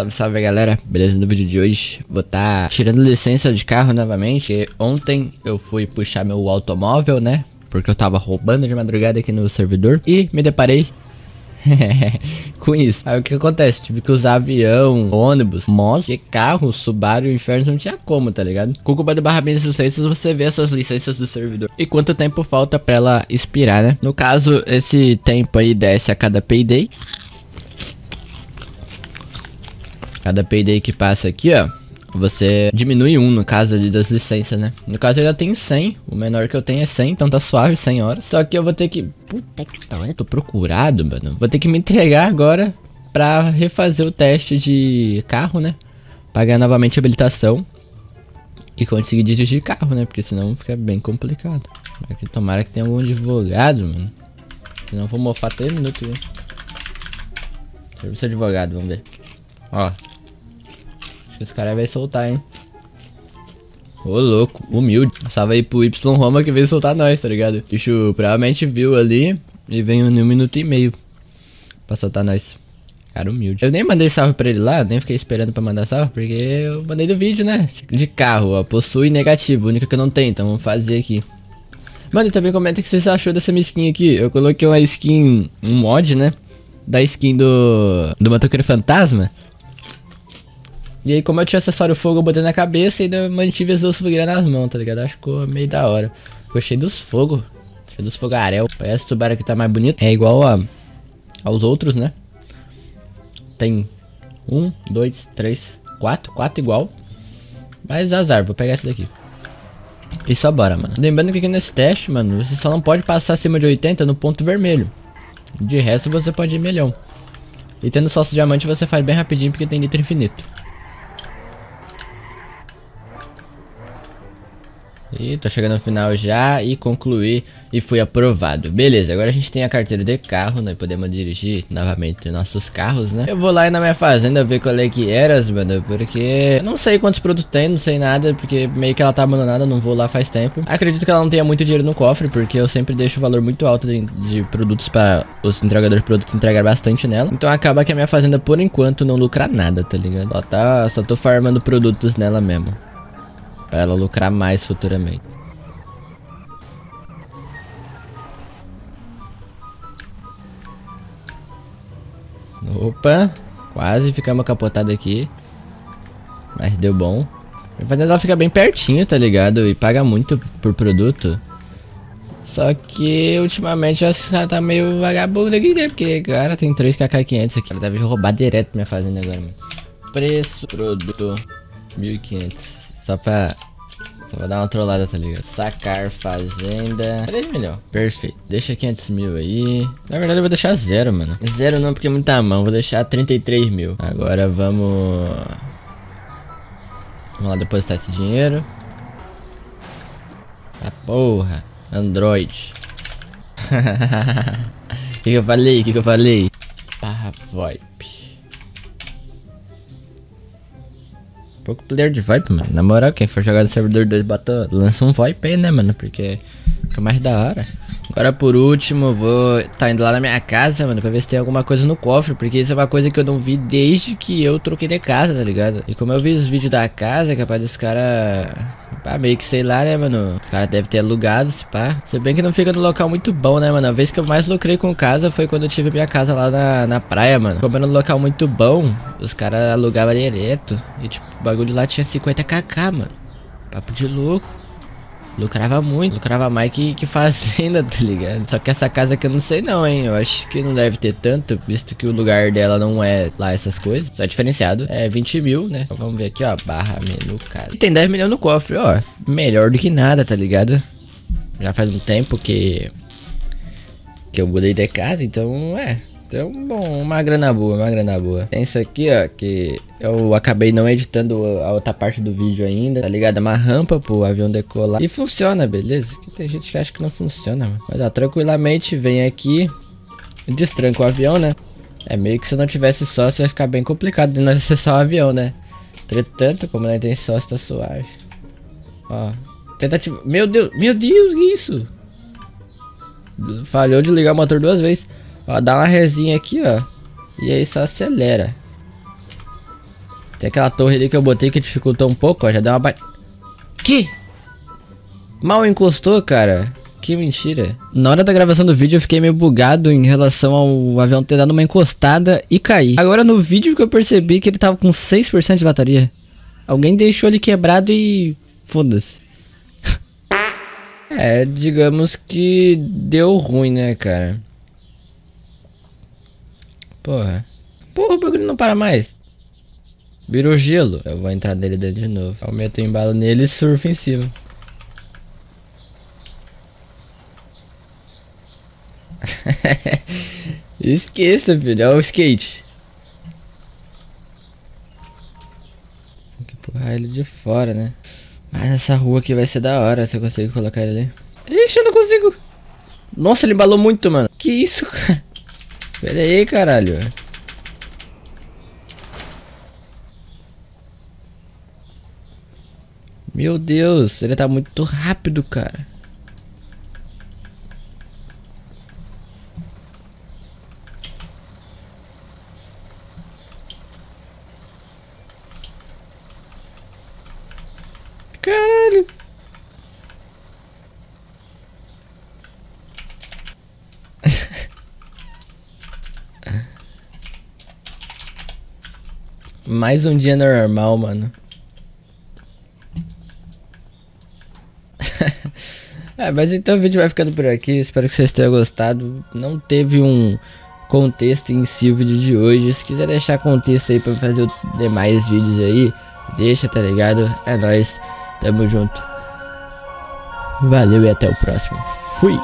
Salve, salve galera, beleza? No vídeo de hoje vou estar tá tirando licença de carro novamente Ontem eu fui puxar meu automóvel, né? Porque eu tava roubando de madrugada aqui no servidor E me deparei com isso. Aí o que acontece? Tive que usar avião, ônibus, moto, que carro, Subaru Inferno não tinha como, tá ligado? Com o comando barra bem licenças, você vê essas licenças do servidor. E quanto tempo falta pra ela expirar, né? No caso, esse tempo aí desce a cada payday. Cada payday que passa aqui, ó, você diminui um no caso ali das licenças, né? No caso eu já tenho 100, o menor que eu tenho é 100, então tá suave, 100 horas. Só que eu vou ter que... Puta que pariu, tô procurado, mano. Vou ter que me entregar agora pra refazer o teste de carro, né? Pagar novamente a habilitação e conseguir dirigir carro, né? Porque senão fica bem complicado. Aqui, tomara que tenha algum advogado, mano. Senão vou mofar 3 minutos, viu? Serviço advogado, vamos ver. Ó, esse cara vai soltar, hein? Ô, louco, humilde. Salve aí pro Y Roma que veio soltar nós, tá ligado? Bicho provavelmente viu ali e veio em um minuto e meio pra soltar nós. Cara humilde. Eu nem mandei salve pra ele lá, nem fiquei esperando pra mandar salve, porque eu mandei do vídeo, né? De carro, ó. Possui negativo, única que eu não tenho, então vamos fazer aqui. Mano, e também comenta o que vocês achou dessa minha skin aqui. Eu coloquei uma skin, um mod, né? Da skin do, do motoqueiro fantasma. E aí, como eu tinha acessório fogo, eu botei na cabeça e ainda mantive as duas fogueiras nas mãos, tá ligado? Acho que ficou meio da hora. Cheio dos fogos. Cheio dos. Parece o tubarão que tá mais bonito. É igual a, aos outros, né? Tem um, dois, três, quatro. Quatro igual. Mas azar, vou pegar esse daqui. E só bora, mano. Lembrando que aqui nesse teste, mano, você só não pode passar acima de 80 no ponto vermelho. De resto, você pode ir milhão. E tendo sócio diamante, você faz bem rapidinho porque tem nitro infinito. E tô chegando no final já e concluí e fui aprovado. Beleza, agora a gente tem a carteira de carro, né? Podemos dirigir novamente nossos carros, né? Eu vou lá na minha fazenda ver qual é que era, mano, porque não sei quantos produtos tem, não sei nada, porque meio que ela tá abandonada, não vou lá faz tempo. Acredito que ela não tenha muito dinheiro no cofre, porque eu sempre deixo o valor muito alto de, de produtos para os entregadores de produtos entregar bastante nela. Então acaba que a minha fazenda, por enquanto, não lucra nada, tá ligado? Só, tá, só tô farmando produtos nela mesmo. Pra ela lucrar mais futuramente. Opa, quase ficamos capotados aqui. Mas deu bom. A fazenda fica bem pertinho, tá ligado? E paga muito por produto. Só que ultimamente ela tá meio vagabundo aqui, né? Porque, cara, tem 3kk500 aqui. Ela deve roubar direto minha fazenda agora, mano. Preço, produto, 1500. Só pra... Só pra dar uma trollada, tá ligado? Sacar fazenda... 3 milhões. Perfeito. Deixa 500 mil aí. Na verdade, eu vou deixar zero, mano. Zero não, porque é muita mão. Vou deixar 33 mil. Agora vamos... Vamos lá depositar esse dinheiro. Ah, porra. Android. O que, que eu falei? O que, que eu falei? Barra VoIP. Pouco player de VoIP, mano. Na moral, quem for jogar no servidor 2 bota, lança um VoIP aí, né, mano? Porque fica mais da hora. Agora, por último, vou tá indo lá na minha casa, mano, pra ver se tem alguma coisa no cofre. Porque isso é uma coisa que eu não vi desde que eu troquei de casa, tá ligado? E como eu vi os vídeos da casa, é capaz desse cara Pá, meio que sei lá, né, mano? Os caras devem ter alugado, se pá. Se bem que não fica no local muito bom, né, mano? A vez que eu mais lucrei com casa foi quando eu tive minha casa lá na, na praia, mano. Como era um local muito bom, os caras alugavam direto. E, tipo, o bagulho lá tinha 50kk, mano. Papo de louco. Lucrava muito, lucrava mais que, que fazenda, tá ligado? Só que essa casa aqui eu não sei não, hein? Eu acho que não deve ter tanto, visto que o lugar dela não é lá essas coisas. Só é diferenciado. É 20 mil, né? Então vamos ver aqui, ó. Barra menu casa. E tem 10 milhões no cofre, ó. Melhor do que nada, tá ligado? Já faz um tempo que... Que eu mudei de casa, então é... Então, bom, uma grana boa, uma grana boa. Tem isso aqui, ó, que eu acabei não editando a outra parte do vídeo ainda, tá ligado? É uma rampa pro avião decolar. E funciona, beleza? Que tem gente que acha que não funciona, mano. Mas, ó, tranquilamente vem aqui, destranca o avião, né? É meio que se não tivesse sócio ia ficar bem complicado de nós acessar o avião, né? Entretanto, como não tem sócio, tá suave. Ó, tentativa... Meu Deus, meu Deus, que isso? Falhou de ligar o motor duas vezes. Ó, dá uma resinha aqui, ó. E aí só acelera. Tem aquela torre ali que eu botei que dificultou um pouco, ó. Já deu uma ba... Que? Mal encostou, cara. Que mentira. Na hora da gravação do vídeo eu fiquei meio bugado em relação ao avião ter dado uma encostada e cair. Agora no vídeo que eu percebi que ele tava com 6% de lataria. Alguém deixou ele quebrado e... Foda-se. é, digamos que deu ruim, né, cara? Porra. Porra, o bagulho não para mais. Virou gelo. Eu vou entrar nele dentro de novo. Aumenta o embalo nele e surfa em cima. Esqueça, filho. É o skate. Tem que empurrar ele de fora, né? Mas essa rua aqui vai ser da hora se eu conseguir colocar ele ali. Ixi, eu não consigo. Nossa, ele embalou muito, mano. Que isso, cara? Pera aí, caralho. Meu Deus, ele tá muito rápido, cara. Caralho. Mais um dia normal, mano. é, mas então o vídeo vai ficando por aqui. Espero que vocês tenham gostado. Não teve um contexto em si o vídeo de hoje. Se quiser deixar contexto aí pra fazer demais vídeos aí, deixa, tá ligado? É nóis. Tamo junto. Valeu e até o próximo. Fui!